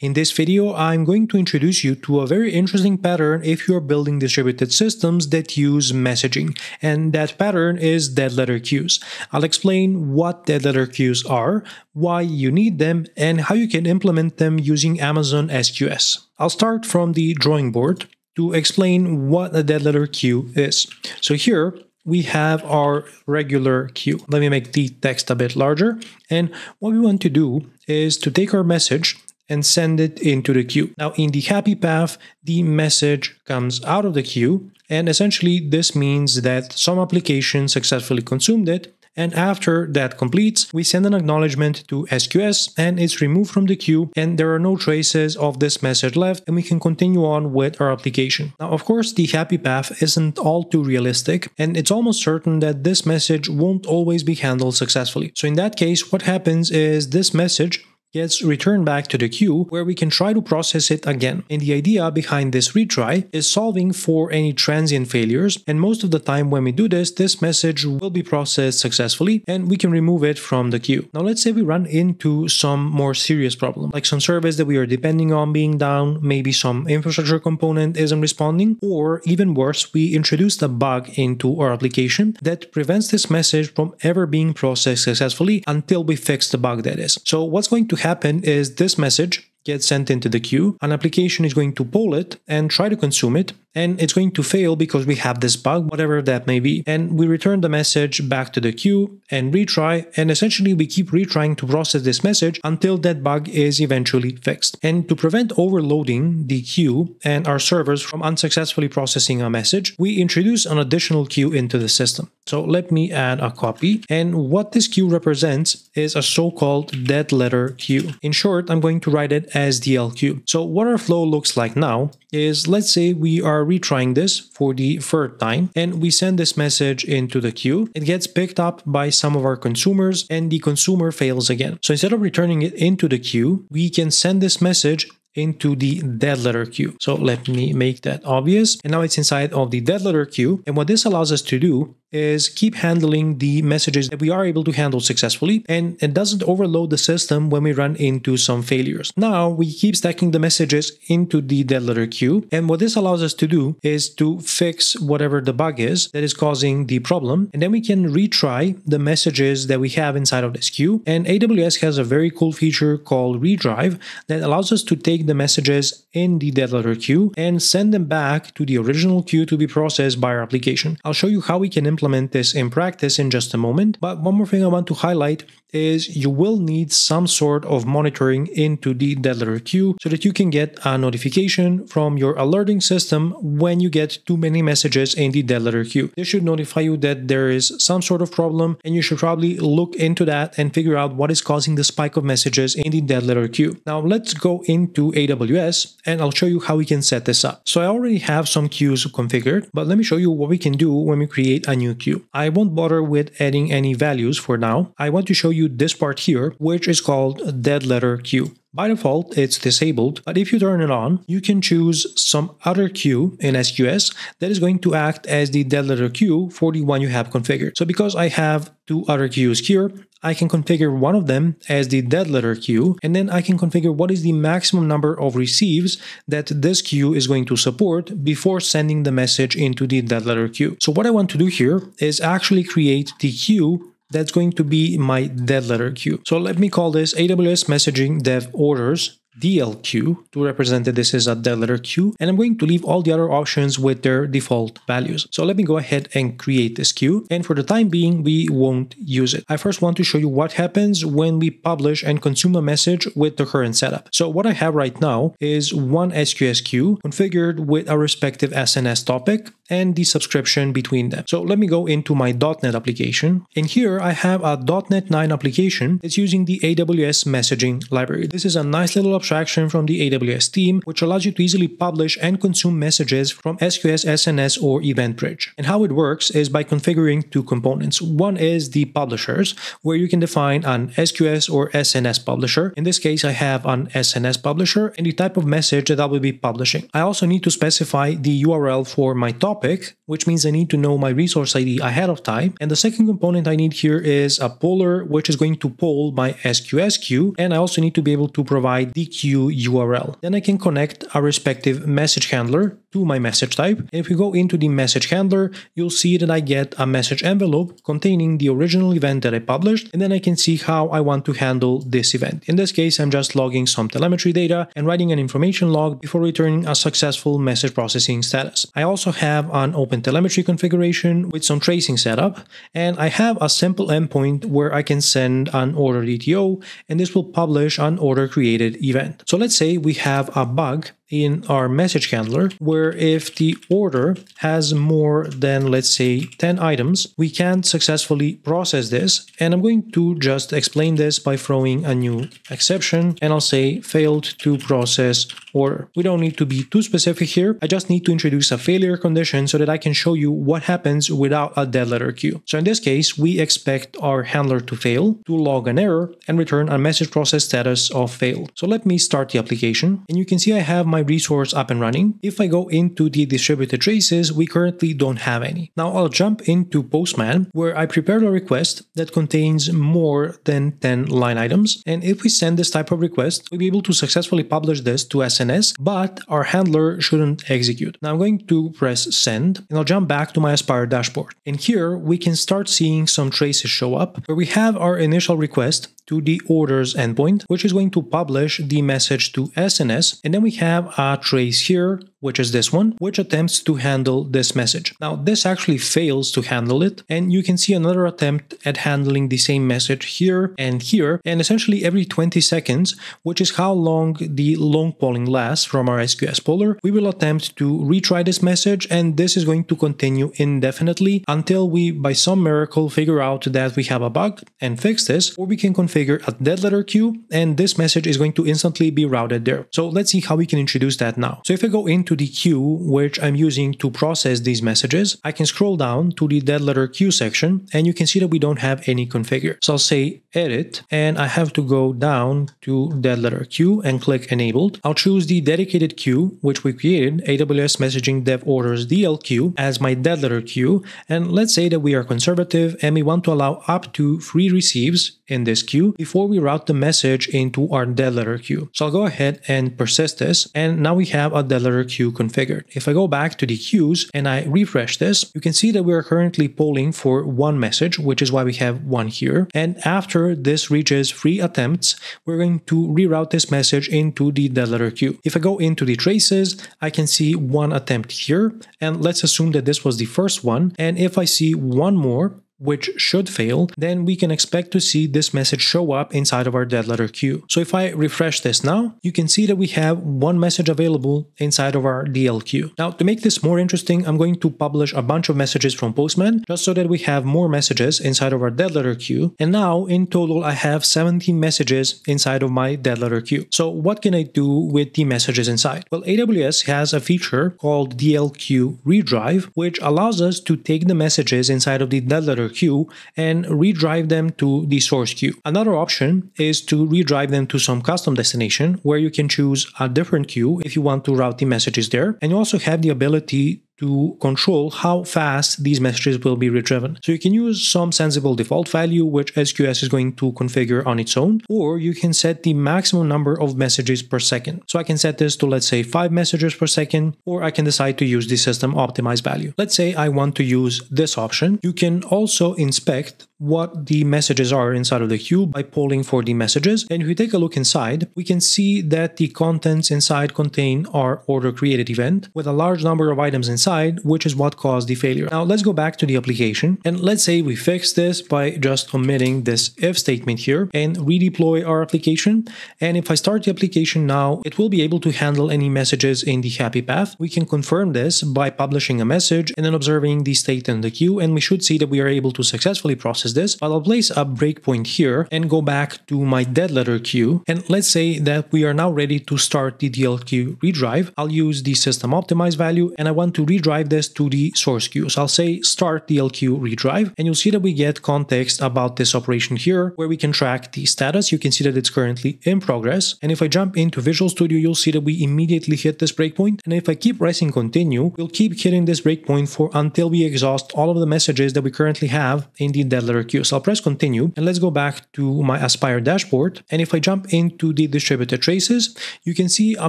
In this video, I'm going to introduce you to a very interesting pattern if you're building distributed systems that use messaging, and that pattern is dead letter queues. I'll explain what dead letter queues are, why you need them, and how you can implement them using Amazon SQS. I'll start from the drawing board to explain what a dead letter queue is. So here, we have our regular queue. Let me make the text a bit larger. And what we want to do is to take our message and send it into the queue. Now in the happy path, the message comes out of the queue and essentially this means that some application successfully consumed it and after that completes, we send an acknowledgement to SQS and it's removed from the queue and there are no traces of this message left and we can continue on with our application. Now, of course, the happy path isn't all too realistic and it's almost certain that this message won't always be handled successfully. So in that case, what happens is this message gets returned back to the queue where we can try to process it again. And the idea behind this retry is solving for any transient failures and most of the time when we do this, this message will be processed successfully and we can remove it from the queue. Now let's say we run into some more serious problem like some service that we are depending on being down, maybe some infrastructure component isn't responding or even worse, we introduced a bug into our application that prevents this message from ever being processed successfully until we fix the bug that is. So what's going to happen is this message gets sent into the queue, an application is going to pull it and try to consume it, and it's going to fail because we have this bug, whatever that may be. And we return the message back to the queue and retry, and essentially we keep retrying to process this message until that bug is eventually fixed. And to prevent overloading the queue and our servers from unsuccessfully processing a message, we introduce an additional queue into the system. So let me add a copy. And what this queue represents is a so-called dead letter queue. In short, I'm going to write it as DLQ. So what our flow looks like now is let's say we are retrying this for the third time and we send this message into the queue. It gets picked up by some of our consumers and the consumer fails again. So instead of returning it into the queue, we can send this message into the dead letter queue. So let me make that obvious. And now it's inside of the dead letter queue. And what this allows us to do is keep handling the messages that we are able to handle successfully and it doesn't overload the system when we run into some failures. Now we keep stacking the messages into the dead letter queue and what this allows us to do is to fix whatever the bug is that is causing the problem and then we can retry the messages that we have inside of this queue and AWS has a very cool feature called redrive that allows us to take the messages in the dead letter queue and send them back to the original queue to be processed by our application. I'll show you how we can implement this in practice in just a moment, but one more thing I want to highlight is you will need some sort of monitoring into the dead letter queue so that you can get a notification from your alerting system when you get too many messages in the dead letter queue. This should notify you that there is some sort of problem and you should probably look into that and figure out what is causing the spike of messages in the dead letter queue. Now let's go into AWS and I'll show you how we can set this up. So I already have some queues configured, but let me show you what we can do when we create a new queue. I won't bother with adding any values for now. I want to show you you this part here, which is called dead letter queue. By default, it's disabled, but if you turn it on, you can choose some other queue in SQS that is going to act as the dead letter queue for the one you have configured. So because I have two other queues here, I can configure one of them as the dead letter queue, and then I can configure what is the maximum number of receives that this queue is going to support before sending the message into the dead letter queue. So what I want to do here is actually create the queue that's going to be my dead letter queue. So let me call this AWS Messaging Dev Orders DLQ to represent that this is a dead letter queue and I'm going to leave all the other options with their default values. So let me go ahead and create this queue and for the time being we won't use it. I first want to show you what happens when we publish and consume a message with the current setup. So what I have right now is one SQS queue configured with a respective SNS topic and the subscription between them. So let me go into my .NET application and here I have a .NET 9 application that's using the AWS messaging library. This is a nice little from the AWS team, which allows you to easily publish and consume messages from SQS, SNS, or EventBridge. And how it works is by configuring two components. One is the publishers, where you can define an SQS or SNS publisher. In this case, I have an SNS publisher and the type of message that I will be publishing. I also need to specify the URL for my topic, which means I need to know my resource ID ahead of time. And the second component I need here is a poller, which is going to poll my SQS queue. And I also need to be able to provide the URL. Then I can connect a respective message handler to my message type. And if we go into the message handler, you'll see that I get a message envelope containing the original event that I published, and then I can see how I want to handle this event. In this case, I'm just logging some telemetry data and writing an information log before returning a successful message processing status. I also have an OpenTelemetry configuration with some tracing setup, and I have a simple endpoint where I can send an order DTO, and this will publish an order created event. So let's say we have a bug in our message handler where if the order has more than let's say 10 items we can't successfully process this and I'm going to just explain this by throwing a new exception and I'll say failed to process order. We don't need to be too specific here I just need to introduce a failure condition so that I can show you what happens without a dead letter queue. So in this case we expect our handler to fail, to log an error and return a message process status of failed. So let me start the application and you can see I have my my resource up and running. If I go into the distributed traces, we currently don't have any. Now I'll jump into Postman where I prepared a request that contains more than 10 line items. And if we send this type of request, we'll be able to successfully publish this to SNS, but our handler shouldn't execute. Now I'm going to press send and I'll jump back to my Aspire dashboard. And here we can start seeing some traces show up where we have our initial request to the orders endpoint, which is going to publish the message to SNS. And then we have a trace here which is this one, which attempts to handle this message. Now, this actually fails to handle it, and you can see another attempt at handling the same message here and here, and essentially every 20 seconds, which is how long the long polling lasts from our SQS poller, we will attempt to retry this message, and this is going to continue indefinitely until we, by some miracle, figure out that we have a bug and fix this, or we can configure a dead letter queue, and this message is going to instantly be routed there. So let's see how we can introduce that now. So if I go into to the queue which I'm using to process these messages, I can scroll down to the dead letter queue section and you can see that we don't have any configure. So I'll say edit and I have to go down to dead letter queue and click enabled. I'll choose the dedicated queue which we created, AWS Messaging Dev Orders DLQ as my dead letter queue and let's say that we are conservative and we want to allow up to three receives in this queue before we route the message into our dead letter queue. So I'll go ahead and persist this and now we have a dead letter queue queue configured. If I go back to the queues and I refresh this, you can see that we are currently polling for one message, which is why we have one here. And after this reaches three attempts, we're going to reroute this message into the dead letter queue. If I go into the traces, I can see one attempt here. And let's assume that this was the first one. And if I see one more, which should fail, then we can expect to see this message show up inside of our dead letter queue. So if I refresh this now, you can see that we have one message available inside of our DL queue. Now to make this more interesting, I'm going to publish a bunch of messages from Postman just so that we have more messages inside of our dead letter queue. And now in total, I have 17 messages inside of my dead letter queue. So what can I do with the messages inside? Well, AWS has a feature called DLQ redrive, which allows us to take the messages inside of the dead letter queue and redrive them to the source queue. Another option is to redrive them to some custom destination where you can choose a different queue if you want to route the messages there. And you also have the ability to control how fast these messages will be retrieved. So you can use some sensible default value which SQS is going to configure on its own, or you can set the maximum number of messages per second. So I can set this to let's say 5 messages per second, or I can decide to use the system optimized value. Let's say I want to use this option. You can also inspect what the messages are inside of the queue by polling for the messages. And if we take a look inside, we can see that the contents inside contain our order created event with a large number of items inside, which is what caused the failure. Now let's go back to the application and let's say we fix this by just omitting this if statement here and redeploy our application. And if I start the application now, it will be able to handle any messages in the happy path. We can confirm this by publishing a message and then observing the state in the queue. And we should see that we are able to successfully process this, but I'll place a breakpoint here and go back to my dead letter queue. And let's say that we are now ready to start the DLQ redrive. I'll use the system optimize value and I want to redrive this to the source queue. So I'll say start DLQ redrive and you'll see that we get context about this operation here where we can track the status. You can see that it's currently in progress. And if I jump into Visual Studio, you'll see that we immediately hit this breakpoint. And if I keep pressing continue, we'll keep hitting this breakpoint for until we exhaust all of the messages that we currently have in the dead letter queue. So I'll press continue and let's go back to my Aspire dashboard. And if I jump into the distributed traces, you can see a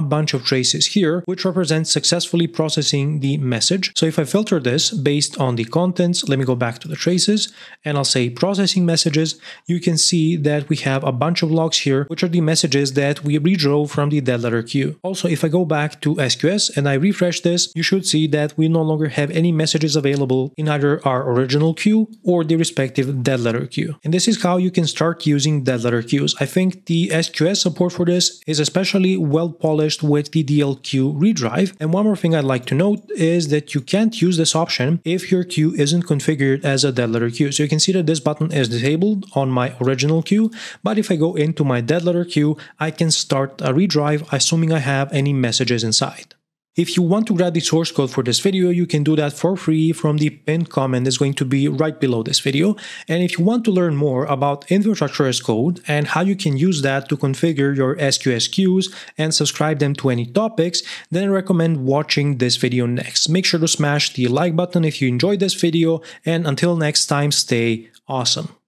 bunch of traces here, which represent successfully processing the message. So if I filter this based on the contents, let me go back to the traces and I'll say processing messages, you can see that we have a bunch of logs here, which are the messages that we redrove from the dead letter queue. Also, if I go back to SQS and I refresh this, you should see that we no longer have any messages available in either our original queue or the respective dead letter queue. And this is how you can start using dead letter queues. I think the SQS support for this is especially well polished with the DLQ redrive. And one more thing I'd like to note is that you can't use this option if your queue isn't configured as a dead letter queue. So you can see that this button is disabled on my original queue, but if I go into my dead letter queue, I can start a redrive assuming I have any messages inside. If you want to grab the source code for this video, you can do that for free from the pinned comment that's going to be right below this video. And if you want to learn more about infrastructure as code and how you can use that to configure your SQS queues and subscribe them to any topics, then I recommend watching this video next. Make sure to smash the like button if you enjoyed this video, and until next time, stay awesome.